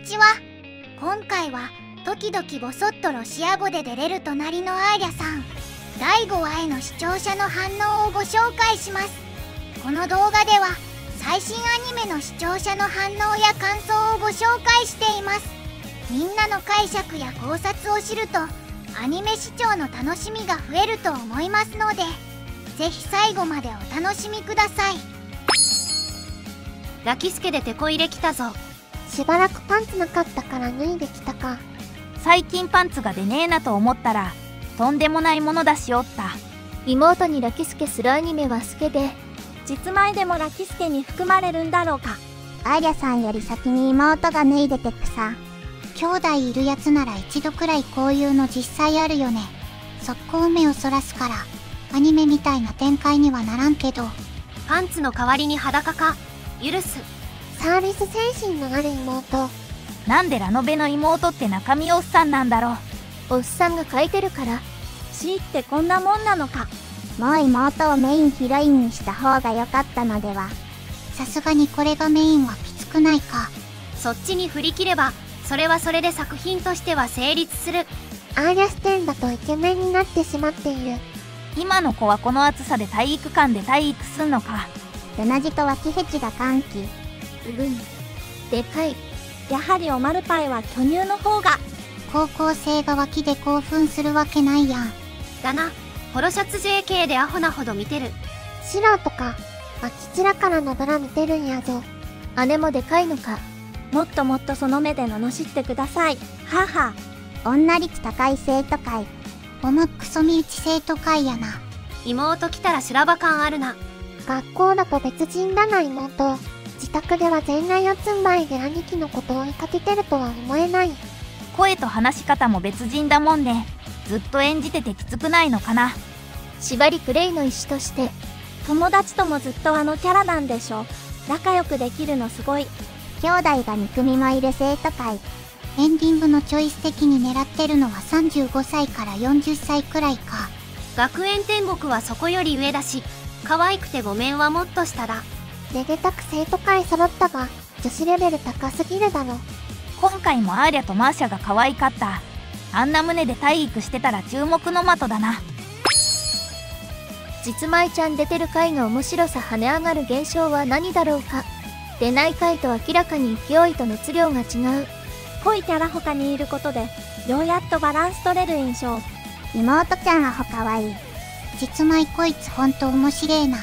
にちは。今回は時々ボソッとロシア語で出れる隣のアーリャさん。第5話への視聴者の反応をご紹介します。この動画では最新アニメの視聴者の反応や感想をご紹介しています。みんなの解釈や考察を知るとアニメ視聴の楽しみが増えると思いますのでぜひ最後までお楽しみください。ラキスケでテコ入れ来たぞ。しばらくパンツなかったから脱いできたか。最近パンツが出ねえなと思ったらとんでもないものだしおった。妹にラキスケするアニメは好きで。実前でもラキスケに含まれるんだろうか。アーリャさんより先に妹が脱いでてくさ。兄弟いるやつなら一度くらいこういうの実際あるよね。速攻目をそらすからアニメみたいな展開にはならんけど。パンツの代わりに裸か？許すサービス精神のある妹。なんでラノベの妹って中身おっさんなんだろう。おっさんが書いてるから。C ってこんなもんなのか。もう妹をメインヒロインにした方が良かったのでは。さすがにこれがメインはきつくないか。そっちに振り切ればそれはそれで作品としては成立する。アーリャ視点だとイケメンになってしまっている。今の子はこの暑さで体育館で体育すんのか。ルナジと脇フェチが歓喜うんでかい。やはりオマルパイは巨乳の方が。高校生が脇で興奮するわけないや。んだな。ポロシャツ JK でアホなほど見てる。素人か。脇ちらからのブラ見てるんやぞ。姉もでかいのか。もっともっとその目で罵ってください。はは。女率高い生徒会。おむクソ身内生徒会やな。妹来たら修羅場感あるな。学校だと別人だな妹自宅では全裸四つん這いで兄貴のことを追いかけてるとは思えない。声と話し方も別人だもんでずっと演じててきつくないのかな。縛りクレイの石として友達ともずっとあのキャラなんでしょ。仲良くできるのすごい。兄弟が憎みもいる生徒会。エンディングのチョイス的に狙ってるのは35歳から40歳くらいか。学園天国はそこより上だし可愛くてごめんはもっとしたらめでたく生徒会揃ったが女子レベル高すぎるだろ。今回もアーリャとマーシャが可愛かった。あんな胸で体育してたら注目の的だな。実舞ちゃん出てる回の面白さ跳ね上がる現象は何だろうか。出ない回と明らかに勢いと熱量が違う。濃いキャラ他にいることでようやっとバランス取れる印象。妹ちゃんアホかわいい。実舞こいつほんと面白えな。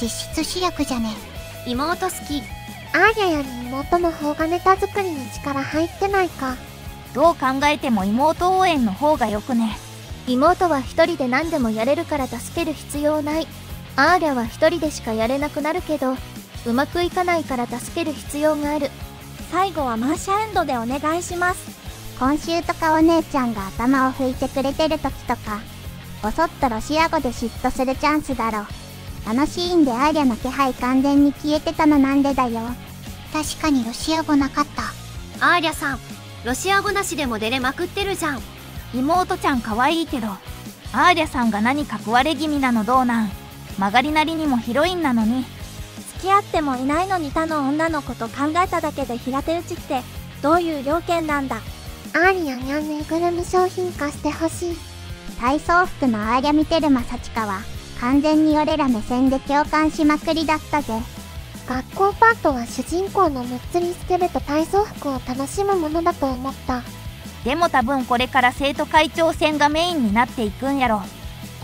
実質主役じゃね妹好き。アーニャより妹の方がネタ作りに力入ってないか。どう考えても妹応援の方がよくね。妹は一人で何でもやれるから助ける必要ない。アーリャは一人でしかやれなくなるけどうまくいかないから助ける必要がある。最後はマーシャエンドでお願いします。今週とかお姉ちゃんが頭を拭いてくれてる時とかぼそっとロシア語で嫉妬するチャンスだろあのシーンでアーリャの気配完全に消えてたのなんでだよ。確かにロシア語なかった。アーリャさんロシア語なしでもデレまくってるじゃん。妹ちゃん可愛いけどアーリャさんが何か食われ気味なのどうなん。曲がりなりにもヒロインなのに。付き合ってもいないのに他の女の子と考えただけで平手打ちってどういう要件なんだ。アーリアにゃんぬいぐるみ商品化してほしい。体操服のアーリャ見てるまさちかは完全に俺ら目線で共感しまくりだったぜ。学校パートは主人公のむっつりスケベと体操服を楽しむものだと思った。でも多分これから生徒会長選がメインになっていくんやろ。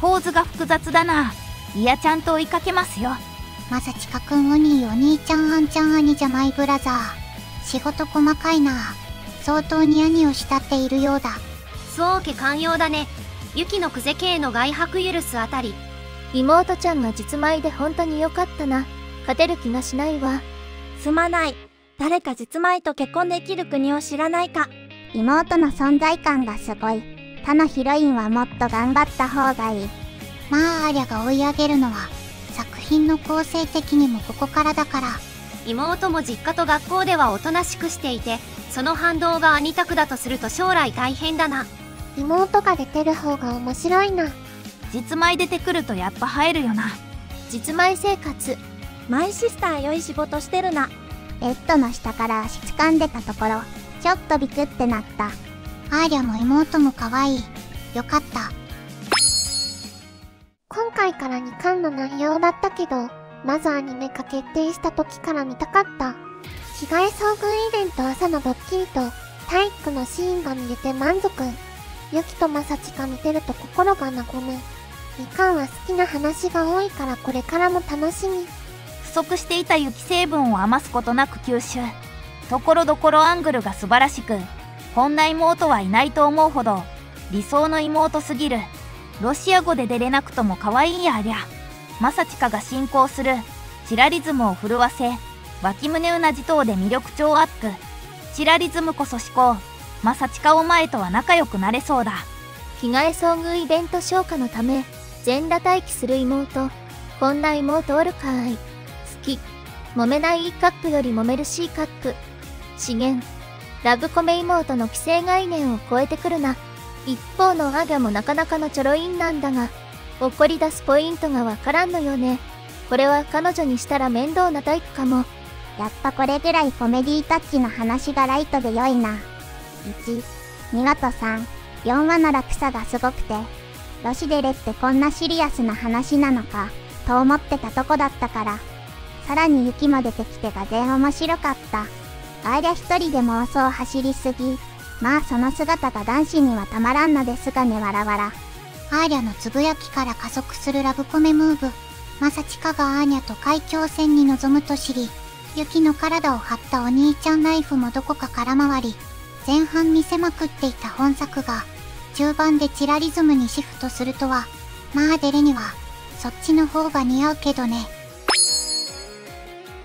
構図が複雑だな。いやちゃんと追いかけますよ。まさちかくんお兄お兄ちゃんあんちゃん兄じゃマイブラザー。仕事細かいな。相当に兄を慕っているようだ。そう家寛容だね。ユキのクゼ系の外泊許すあたり妹ちゃんが実舞で本当に良かったな。勝てる気がしないわ。すまない。誰か実舞と結婚できる国を知らないか。妹の存在感がすごい。他のヒロインはもっと頑張った方がいい。まあアリャが追い上げるのは作品の構成的にもここからだから。妹も実家と学校ではおとなしくしていてその反動が兄宅だとすると将来大変だな。妹が出てる方が面白いな実舞出てくるとやっぱ映えるよな実舞生活マイシスター良い仕事してるなベッドの下から足掴んでたところちょっとビクってなったアーリャも妹も可愛いよかった今回から2巻の内容だったけど、まずアニメ化決定した時から見たかった。着替え遭遇イベント朝のドッキリと体育のシーンが見れて満足。ユキとマサチカ見てると心が和む。2巻は好きな話が多いからこれからも楽しみ。不足していた雪成分を余すことなく吸収。ところどころアングルが素晴らしくこんな妹はいないと思うほど理想の妹すぎる。ロシア語で出れなくとも可愛いやありゃマサチカが進行する。チラリズムを震わせ脇胸うなじ等で魅力超アップ。チラリズムこそ思考マサチカお前とは仲良くなれそうだ。着替え遭遇イベント消化のため全裸待機する妹。こんな妹おるかーい。好き。揉めない E カップより揉める C カップ。資源。ラブコメ妹の既成概念を超えてくるな。一方のアギャもなかなかのチョロインなんだが怒り出すポイントがわからんのよね。これは彼女にしたら面倒なタイプかも。やっぱこれぐらいコメディータッチの話がライトで良いな。1、見事3、4話の落差がすごくて、ロシデレってこんなシリアスな話なのか、と思ってたとこだったから。さらに雪も出てきてがぜん面白かった。ありゃ一人で妄想走りすぎ。まあその姿が男子にはたまらんのですがねわらわら。アーリャのつぶやきから加速するラブコメムーブマサチカがアーニャと海峡戦に臨むと知り雪の体を張ったお兄ちゃんナイフもどこか空回り前半見せまくっていた本作が中盤でチラリズムにシフトするとは。まあデレにはそっちの方が似合うけどね。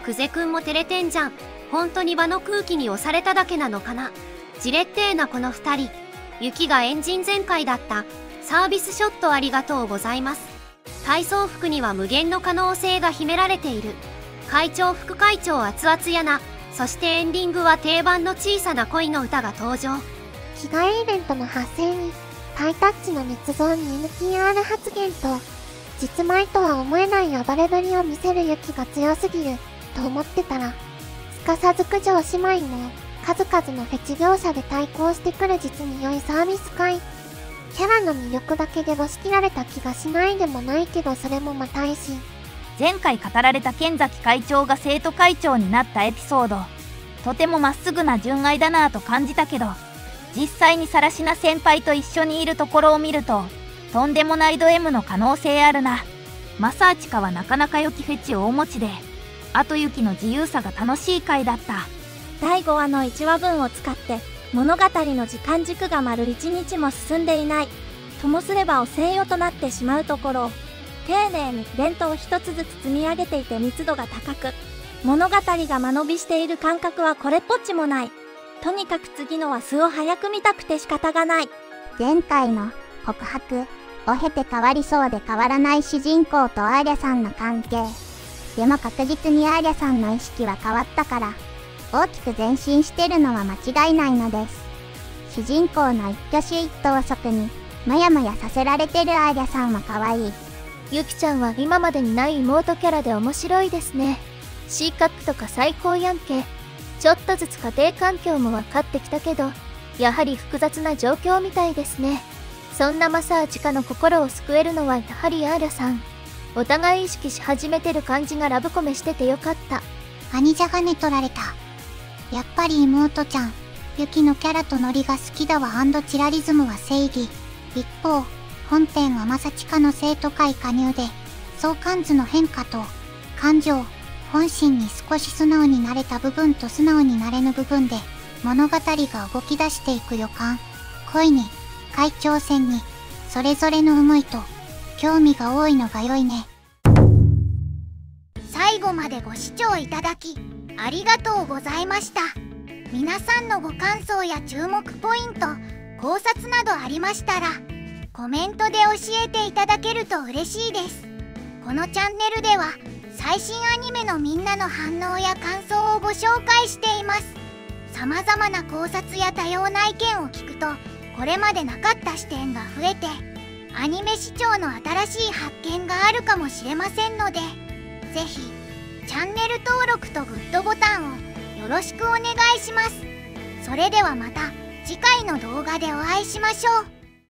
久世くんも照れてんじゃん。本当に場の空気に押されただけなのかな。じれってえなこの二人。雪がエンジン全開だった。サービスショットありがとうございます。体操服には無限の可能性が秘められている。会長副会長熱々やな。そしてエンディングは定番の小さな恋の歌が登場。着替えイベントの発生に、ハイタッチの捏造に NTR 発言と、実前とは思えない暴れぶりを見せる雪が強すぎる、と思ってたら、すかさず九条姉妹も、数々のフェチ描写で対抗してくる実に良いサービス会。キャラの魅力だけで押し切られた気がしないでもないけどそれもまたいし、前回語られた剣崎会長が生徒会長になったエピソードとてもまっすぐな純愛だなぁと感じたけど実際に更科先輩と一緒にいるところを見るととんでもないド M の可能性あるな。マサーチカはなかなか良きフェチをお持ちで後行きの自由さが楽しい回だった。第5話の1話分を使って物語の時間軸が丸1日も進んでいない。ともすれば汚染よとなってしまうところ丁寧にイベントを一つずつ積み上げていて密度が高く物語が間延びしている感覚はこれっぽっちもない。とにかく次の話数を早く見たくて仕方がない。前回の告白を経て変わりそうで変わらない主人公とアーリャさんの関係。でも確実にアーリャさんの意識は変わったから大きく前進してるのは間違いないのです。主人公の一挙手一投足にもやもやさせられてるアーリャさんは可愛い。ゆきちゃんは今までにない妹キャラで面白いですね。C カップとか最高やんけちょっとずつ家庭環境も分かってきたけどやはり複雑な状況みたいですね。そんなマサーチカの心を救えるのはやはりアーリャさん。お互い意識し始めてる感じがラブコメしててよかった。兄者がね取られた。やっぱり妹ちゃんユキのキャラとノリが好きだわアンドチラリズムは正義。一方本編はまさちかの生徒会加入で相関図の変化と感情本心に少し素直になれた部分と素直になれぬ部分で物語が動き出していく予感。恋に会長戦にそれぞれの思いと興味が多いのが良いね。最後までご視聴いただきありがとうございました。皆さんのご感想や注目ポイント考察などありましたらコメントで教えていただけると嬉しいです。このチャンネルでは最新アニメのみんなの反応や感想をご紹介しています。様々な考察や多様な意見を聞くとこれまでなかった視点が増えてアニメ視聴の新しい発見があるかもしれませんのでぜひチャンネル登録とグッドボタンをよろしくお願いします。それではまた次回の動画でお会いしましょう。